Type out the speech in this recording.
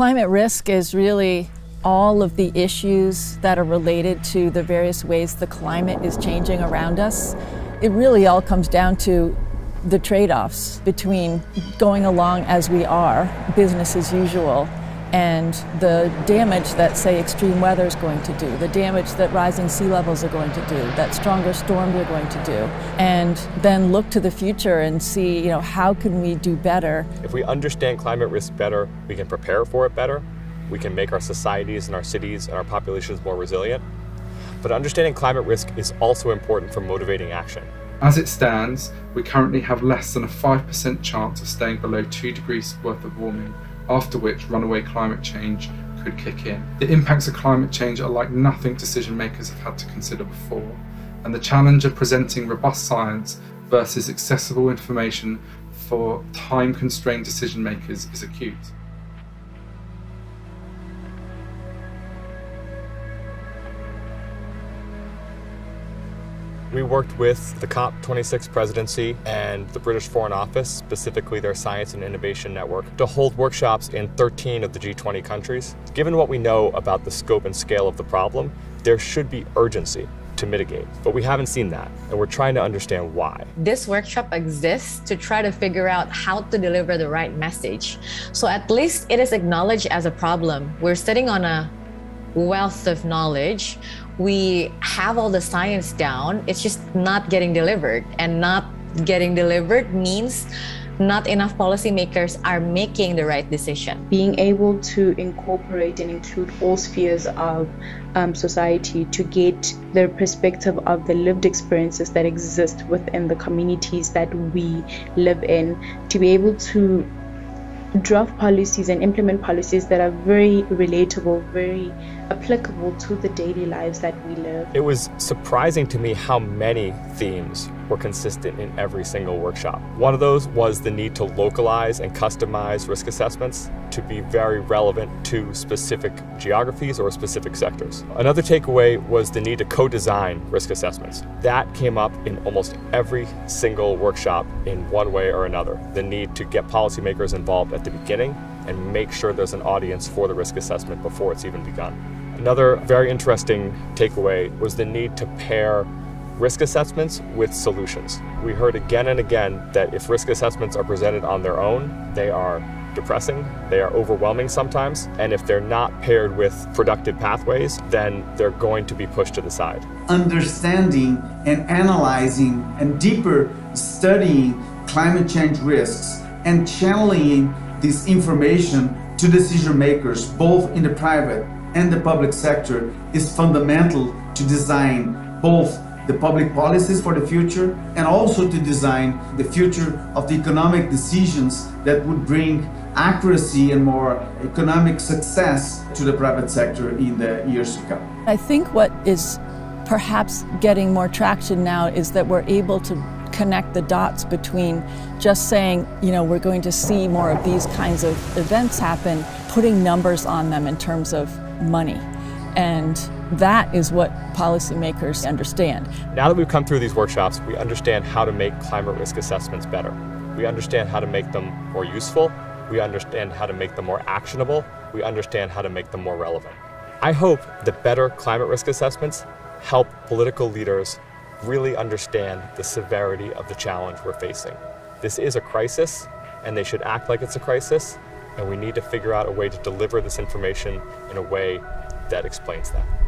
Climate risk is really all of the issues that are related to the various ways the climate is changing around us. It really all comes down to the trade offs between going along as we are, business as usual, and the damage that, say, extreme weather is going to do, the damage that rising sea levels are going to do, that stronger storms are going to do, and then look to the future and see, you know, how can we do better? If we understand climate risk better, we can prepare for it better, we can make our societies and our cities and our populations more resilient. But understanding climate risk is also important for motivating action. As it stands, we currently have less than a 5% chance of staying below 2 degrees worth of warming, after which runaway climate change could kick in. The impacts of climate change are like nothing decision makers have had to consider before, and the challenge of presenting robust science versus accessible information for time constrained decision makers is acute. We worked with the COP26 presidency and the British Foreign Office, specifically their Science and Innovation Network, to hold workshops in 13 of the G20 countries. Given what we know about the scope and scale of the problem, there should be urgency to mitigate. But we haven't seen that, and we're trying to understand why. This workshop exists to try to figure out how to deliver the right message. So at least it is acknowledged as a problem. We're sitting on a wealth of knowledge we have all the science down it's just not getting delivered and not getting delivered means not enough policymakers are making the right decision. Being able to incorporate and include all spheres of um, society to get the perspective of the lived experiences that exist within the communities that we live in, to be able to draft policies and implement policies that are very relatable, very applicable to the daily lives that we live. It was surprising to me how many themes were consistent in every single workshop. One of those was the need to localize and customize risk assessments to be very relevant to specific geographies or specific sectors. Another takeaway was the need to co-design risk assessments. That came up in almost every single workshop in one way or another. The need to get policymakers involved at the beginning and make sure there's an audience for the risk assessment before it's even begun. Another very interesting takeaway was the need to pair risk assessments with solutions. We heard again and again that if risk assessments are presented on their own, they are depressing, they are overwhelming sometimes, and if they're not paired with productive pathways, then they're going to be pushed to the side. Understanding and analyzing and deeper studying climate change risks and channeling this information to decision makers, both in the private and the public sector, is fundamental to design both the public policies for the future and also to design the future of the economic decisions that would bring accuracy and more economic success to the private sector in the years to come. I think what is perhaps getting more traction now is that we're able to connect the dots between just saying, you know, we're going to see more of these kinds of events happen, putting numbers on them in terms of money. And that is what policymakers understand. Now that we've come through these workshops, we understand how to make climate risk assessments better. We understand how to make them more useful. We understand how to make them more actionable. We understand how to make them more relevant. I hope that better climate risk assessments help political leaders really understand the severity of the challenge we're facing. This is a crisis, and they should act like it's a crisis, and we need to figure out a way to deliver this information in a way that explains that.